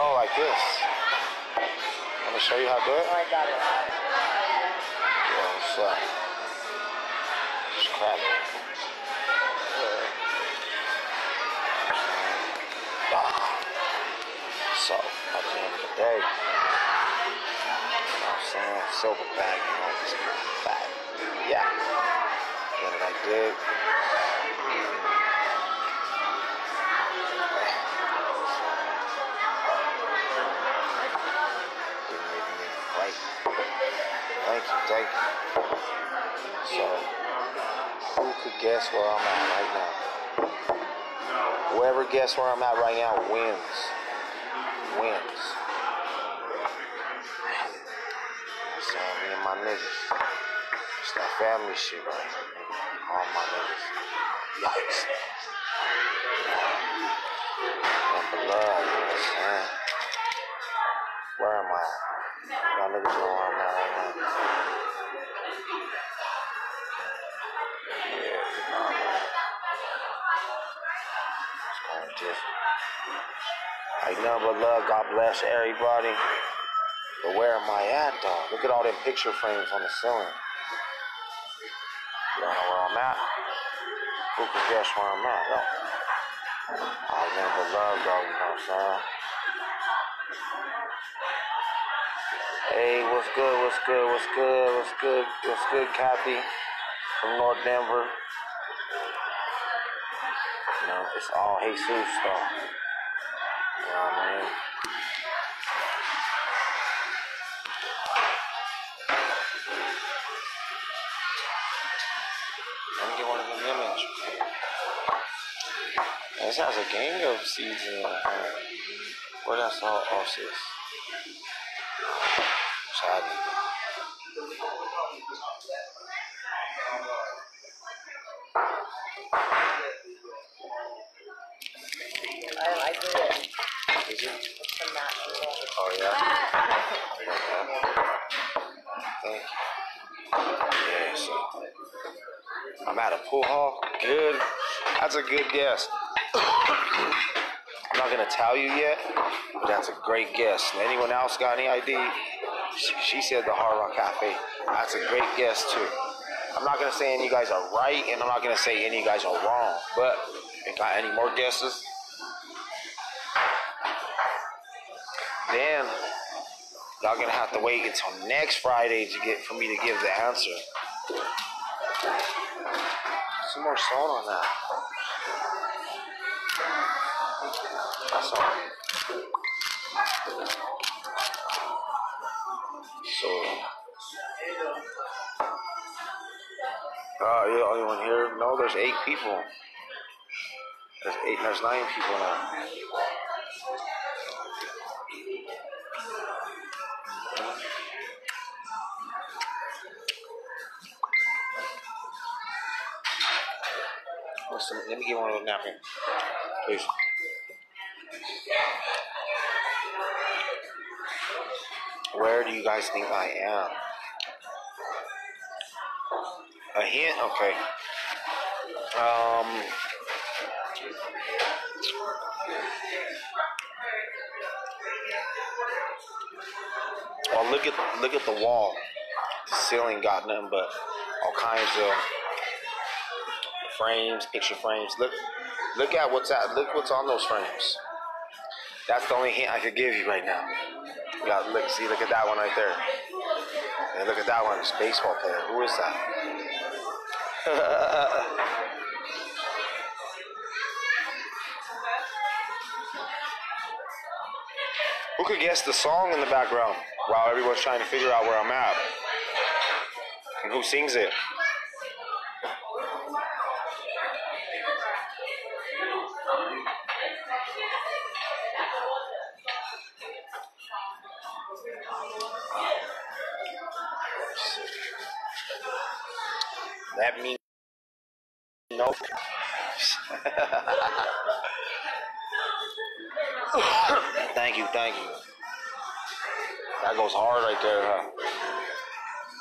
Oh, like this. Let me show you how to do it. Oh, I got it. Yeah, what's up? Just crap. So, at the end of the day, you know what I'm saying? Silver bag, you know, just bag. Yeah. What did I do? You. So, who could guess where I'm at right now? Whoever guess where I'm at right now wins. Wins. So me and my niggas. It's that family shit right here. All my niggas. Yikes. Number love, you know what I'm saying? Where am I? Y'all niggas know Different. Like nothing but love. God bless everybody. But where am I at, though? Look at all them picture frames on the ceiling. You don't know where I'm at? Who can guess where I'm at? No. I never love, though. You know what I'm saying? Hey, what's good? What's good? What's good? What's good? What's good, Kathy from North Denver? Know, it's all Jesus, though. You know what I mean? Let me get one of them image. This has a gang of it. uh, Where that's all off this? Sad. I, I did Oh yeah. Thank you. Yeah, so I'm at a pool hall. Good. That's a good guess. I'm not gonna tell you yet, but that's a great guess. Anyone else got any ID? She, said the Hard Rock Cafe. That's a great guess too. I'm not gonna say any of you guys are right, and I'm not gonna say any of you guys are wrong. But if got any more guesses, then y'all gonna have to wait until next Friday to get for me to give the answer. Some more salt on that. That's all. So, uh, you the only one here? No, there's eight people. There's eight. There's nine people now. Listen, let me get one of those napkins, please. Where do you guys think I am? A hint? Okay. Um. Well, look at look at the wall. The ceiling got nothing but all kinds of frames, picture frames. Look, look at what's at. Look what's on those frames. That's the only hint I could give you right now. Got look, see, look at that one right there. And look at that one, it's a baseball player. Who is that? Who could guess the song in the background while everyone's trying to figure out where I'm at? And who sings it? Let me know. thank you, thank you. That goes hard right there, huh?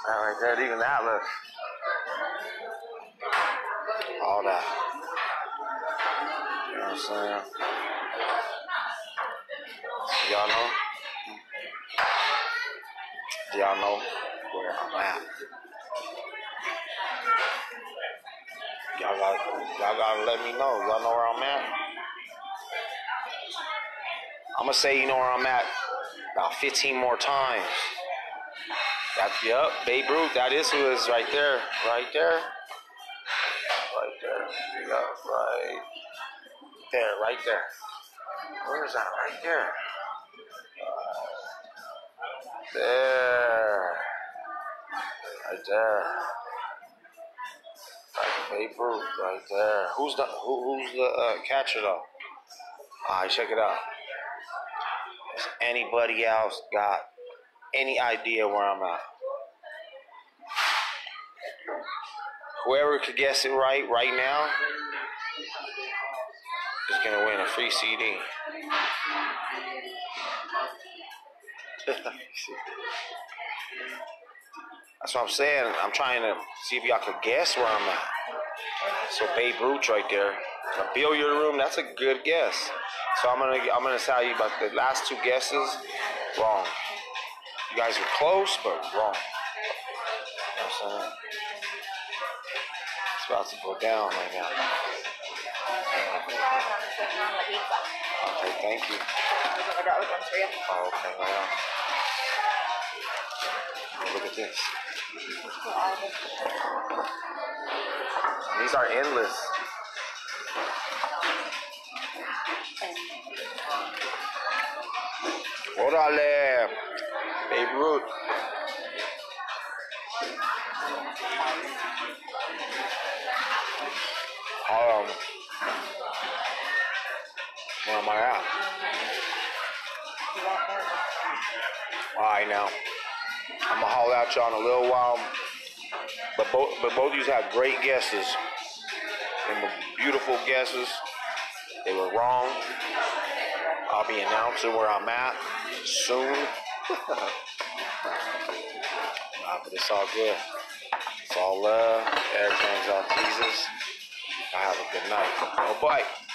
That right there, even that look. All that. I'm saying? Y'all know? Y'all know where I'm at. Y'all gotta, y'all gotta let me know. Y'all know where I'm at. I'm gonna say you know where I'm at about 15 more times. That yep, Babe Ruth. That is who is right there, right there, right there. Yep, right there, right there. Where is that? Right there. There. Right there. Babe Ruth, right there. Who's the who, who's the uh, catcher though? All right, check it out. Has anybody else got any idea where I'm at? Whoever could guess it right right now gonna win a free CD. That's what I'm saying. I'm trying to see if y'all could guess where I'm at. So Babe Ruth right there. A billiard room, that's a good guess. So I'm gonna I'm gonna tell you about the last two guesses. Wrong. You guys were close, but wrong. You know? It's about to go down right now. Okay, thank you. Ones for you. Oh, okay. Oh, look at this. These are endless. Órale, Babe Ruth. Um, where am I at? All right, now I'm gonna haul out y'all in a little while. But both, but both of you had great guesses and beautiful guesses. They were wrong. I'll be announcing where I'm at soon. Nah, but it's all good. It's all love. Everything's all Jesus. I have a good night. Oh, bye.